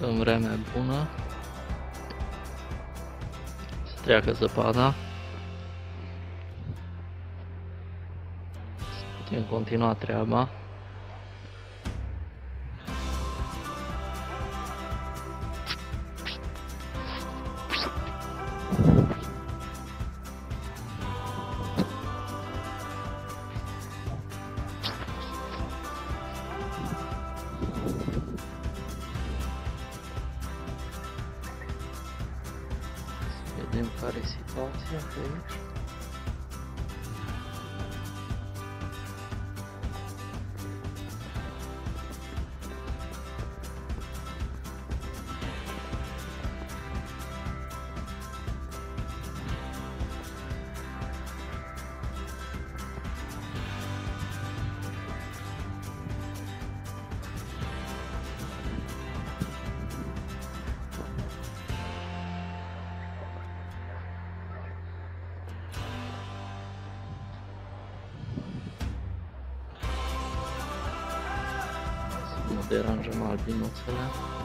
în vreme bună. Să treacă zăpada. Să putem continua treaba. podemos parecer qual já fez. dérangement albino, cela.